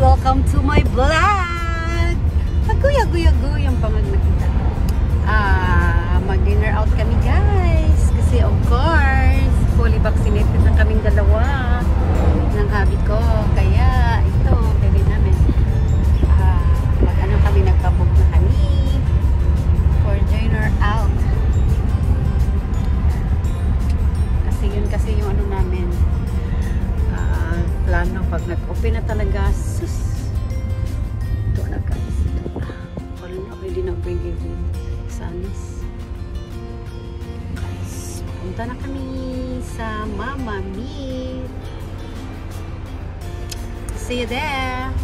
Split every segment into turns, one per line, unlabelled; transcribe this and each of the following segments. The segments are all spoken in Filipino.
Welcome to my vlog! Aguy, aguy, aguy ano, pag nag-open na talaga, sus! Ito na guys, ito na. Wala na, pwede na bring even sanis. Guys, punta na kami sa Mama Meat. See you there!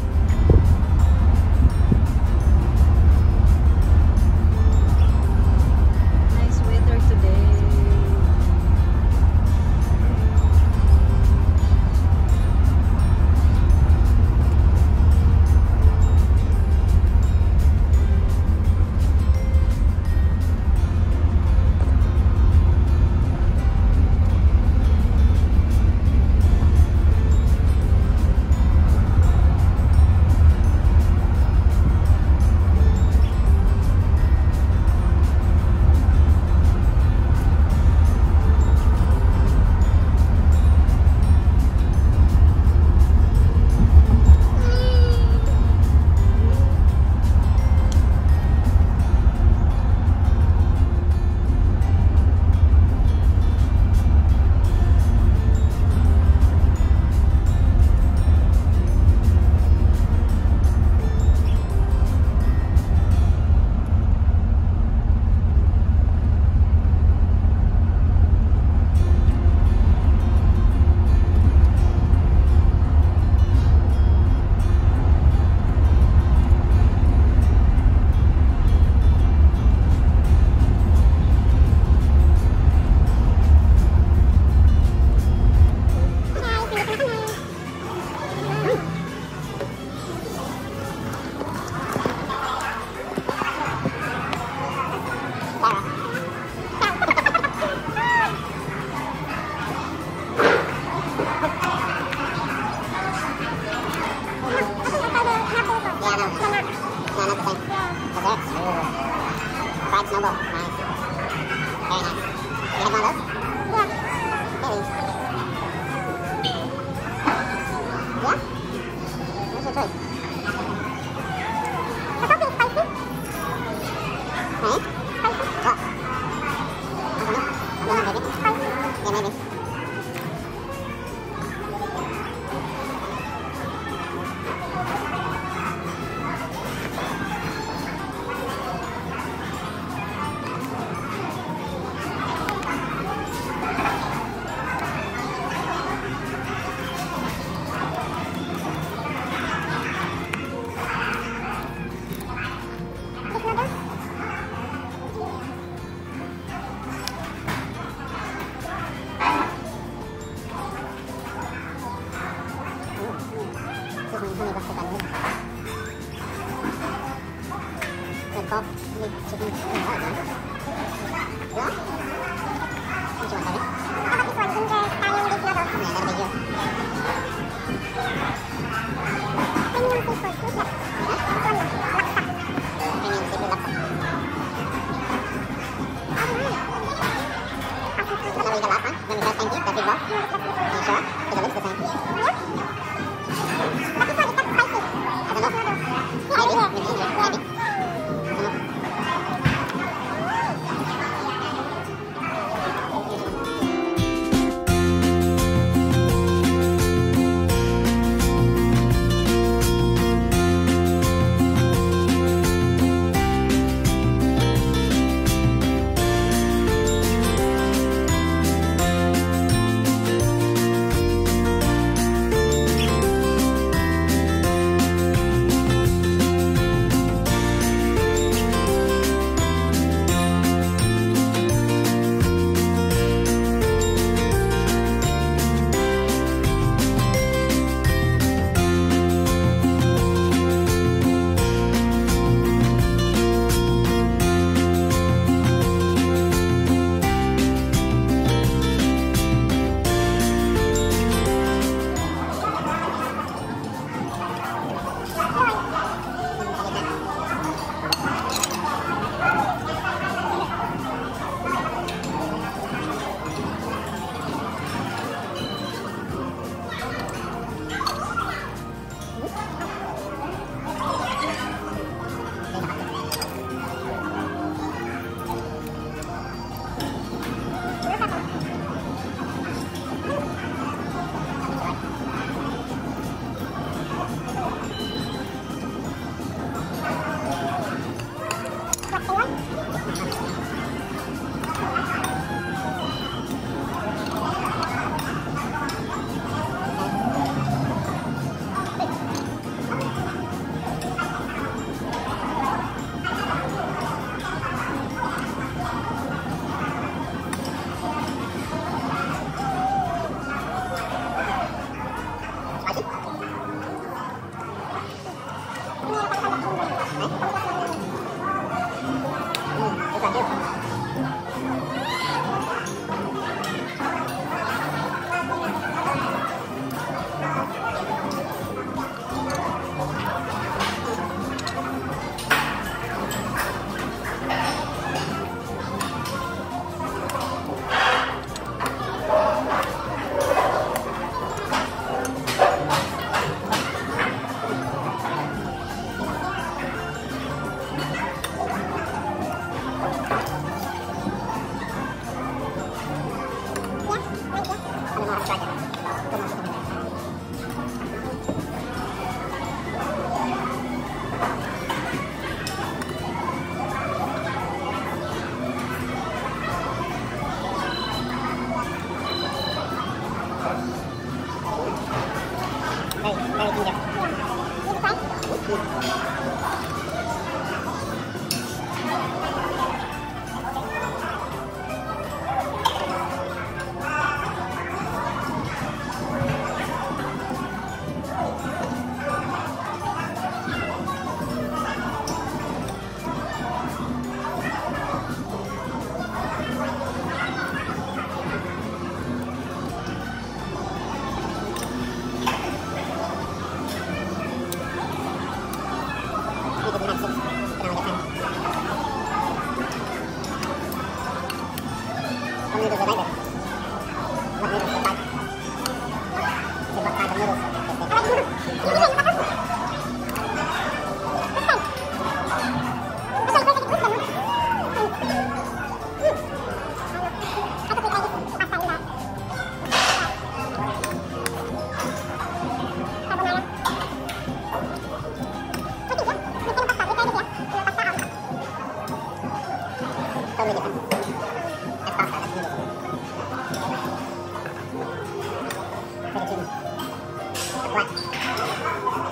black.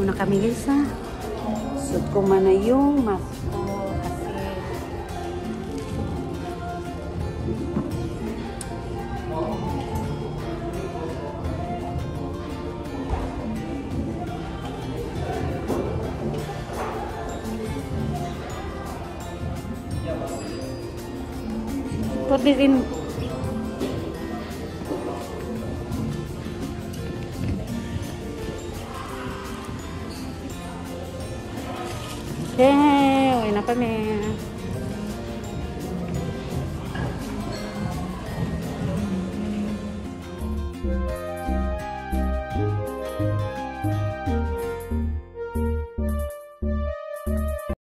muna kami guys ha. So, kuma na yung mask ko kasi Put this in Yeah, uwi na kami.